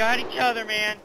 Got each other, man.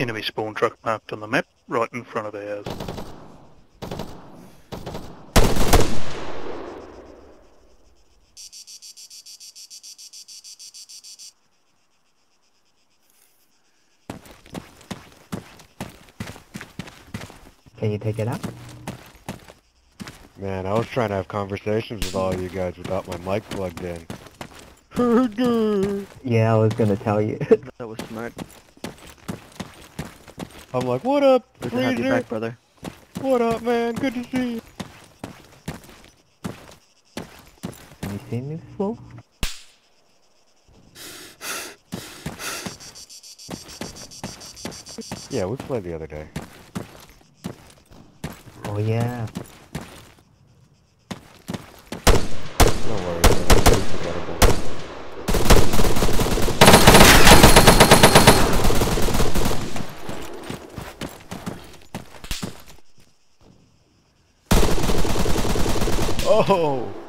Enemy spawn truck marked on the map, right in front of ours. Can you take it out? Man, I was trying to have conversations with all of you guys without my mic plugged in. Yeah, I was gonna tell you. That was smart. I'm like, what up, Good to have you back, brother. What up, man? Good to see you. Have you seen me before? Yeah, we played the other day. Oh yeah. Don't worry, man. It's pretty forgettable. Oh!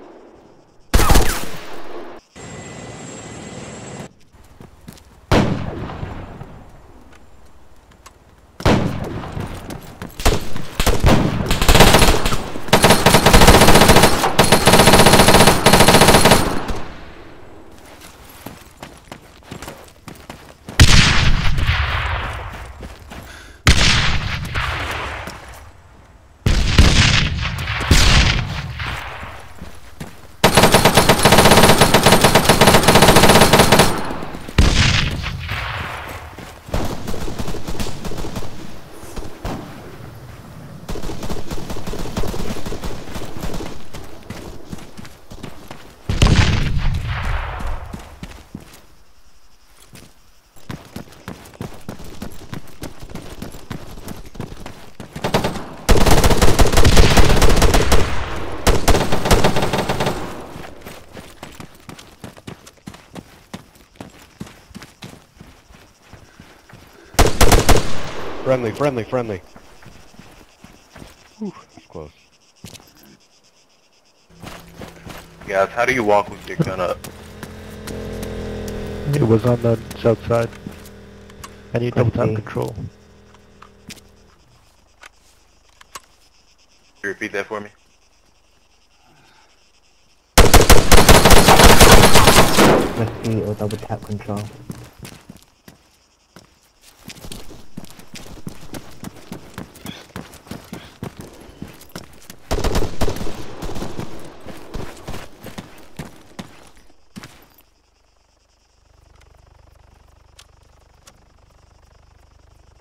Friendly, friendly, friendly. Whew, that's close. Guys, how do you walk with your gun up? It was on the south side. And you double tap Okay. control. Can you repeat that for me? Press E or double tap control.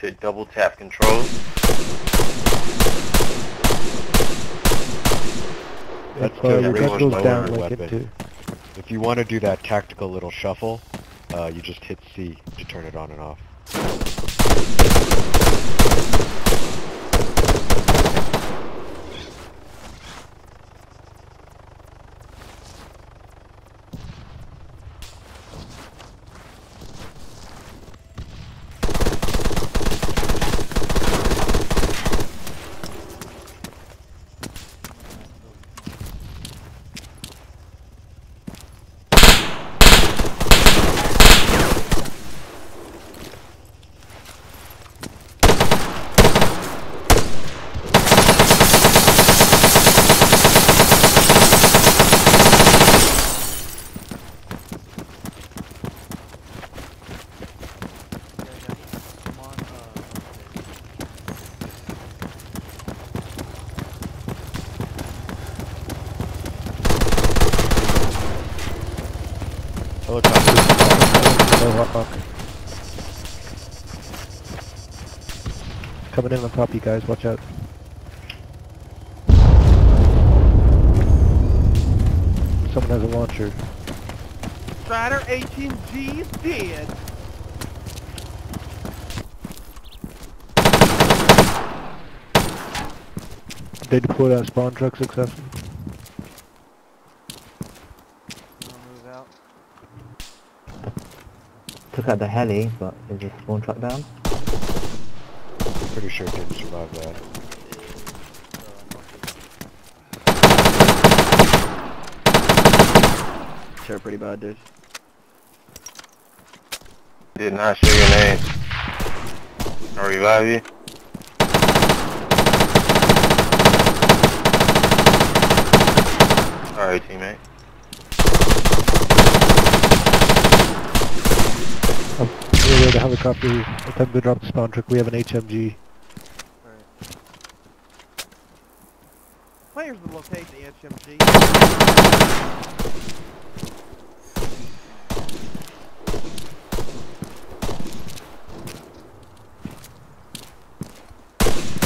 To double tap control. That's If, to your everyone's gun goes lower down like weapon. If you want to do that tactical little shuffle, uh, you just hit C to turn it on and off. Helicopter. Coming in on top, you guys. Watch out. Someone has a launcher. Strider 18G is dead. They deployed out spawn truck successfully. Took out the heli, but is the spawn truck down? Pretty sure it didn't survive that. Sure, pretty bad, dude. Did not say your name. I'll revive you. Alright, teammate. Yeah, yeah, the helicopter attempt to drop the spawn truck. We have an HMG. Players will locate the HMG.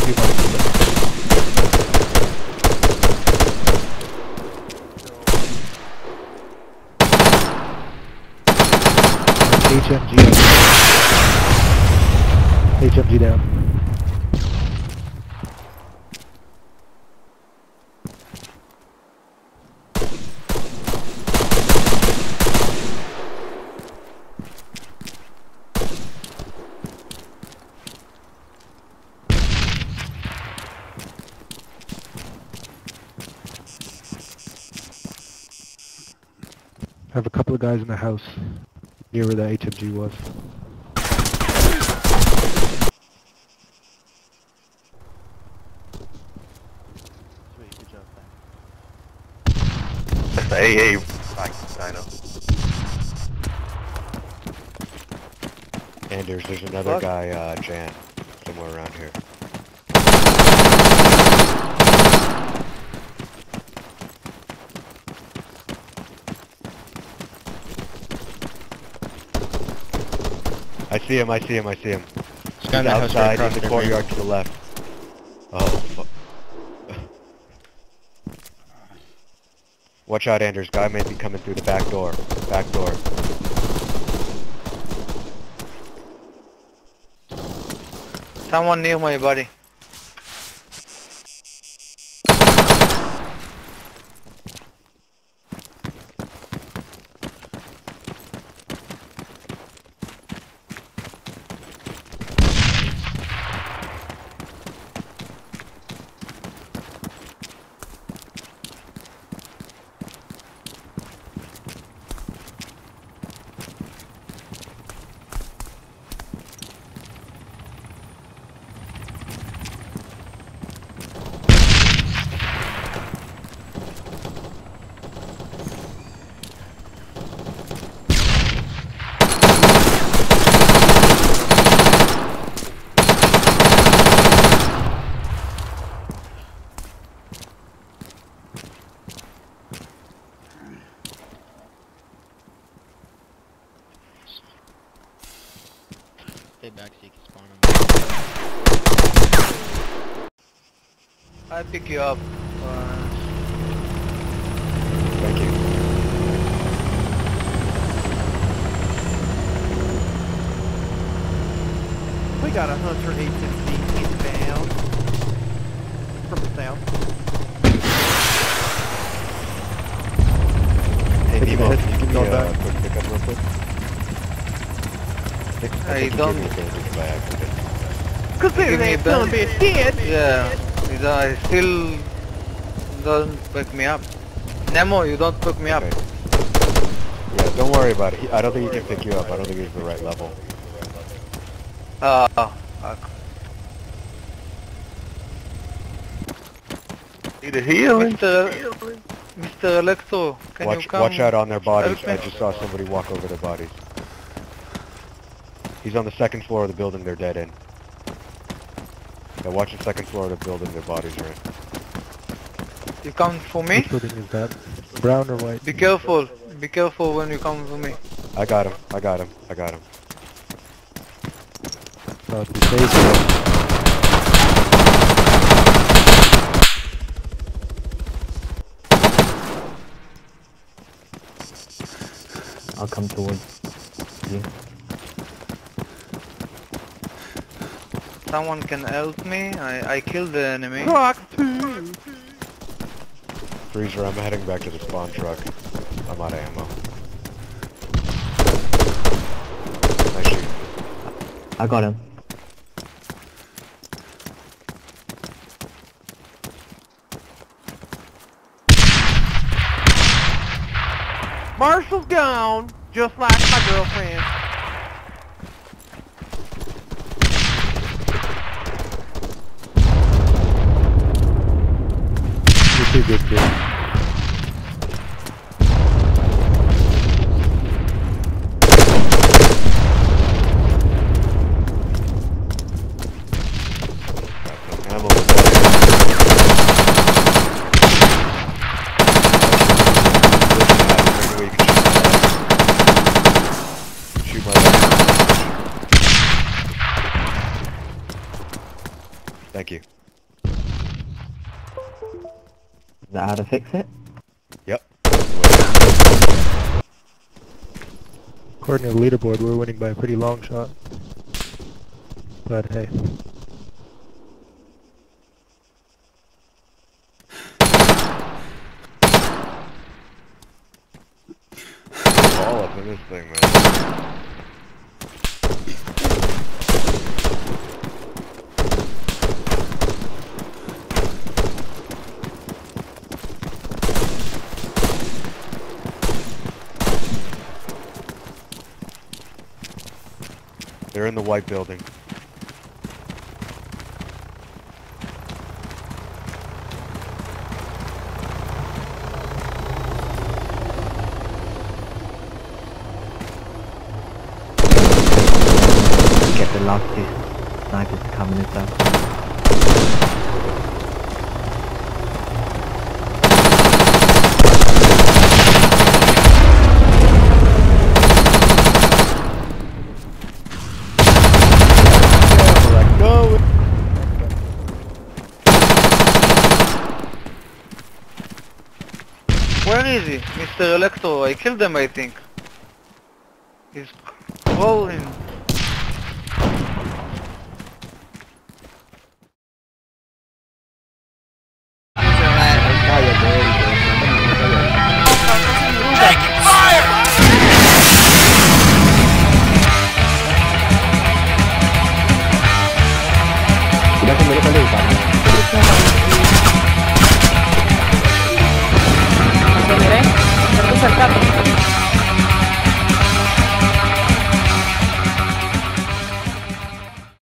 Few months ago. HMG. HMG down. I have a couple of guys in the house near where the HMG was. Sweet, good job, man. That's the AA like, Dino. Anders, there's another Fuck. guy, uh, Jan, somewhere around here. I see him, I see him, I see him. This guy in He's the house outside in the courtyard to the left. Oh, fuck. Watch out, Anders. Guy may be coming through the back door. Back door. Someone near my body. Stay back so you can spawn him. I pick you up. Uh, Thank you. We got a Hunter HMG inbound from the south. Hey, Have you Nemo, can you give me a back? quick pickup real quick? I think, I I think you don't- gave me a bandage by accident. Consider Give me that son a back. bitch dead. yeah, he's, uh, he still doesn't pick me up. Nemo, you don't pick me up. Yeah, don't worry about it. He, I don't think he can pick you up. I don't think he's the right level. Uh, fuck. Need a healing? Mr. Mr. Electro, can watch, you come? watch out on their bodies. I just saw somebody walk over their bodies. He's on the second floor of the building they're dead in. Yeah, watch the second floor of the building their bodies are in. You come for me? Building is that? Brown or white? Be careful. Be careful when you come for me. I got him. I got him. I got him. Uh, I'll come towards you. Someone can help me? I, I killed the enemy. Croc 2! Freezer, I'm heading back to the spawn truck. I'm out of ammo. Nice shoot. I got him. Marshall's gone, just like my girlfriend. You're too good, kid. Ammo was there. Maybe we can shoot Shoot my Thank you. That how to fix it? Yep. According to the leaderboard, we're winning by a pretty long shot. But hey. All up in this thing, man. They're in the white building. Get the last two snipers come in. Like, no! He? Mr. Electro, I killed them, I think. He's crawling.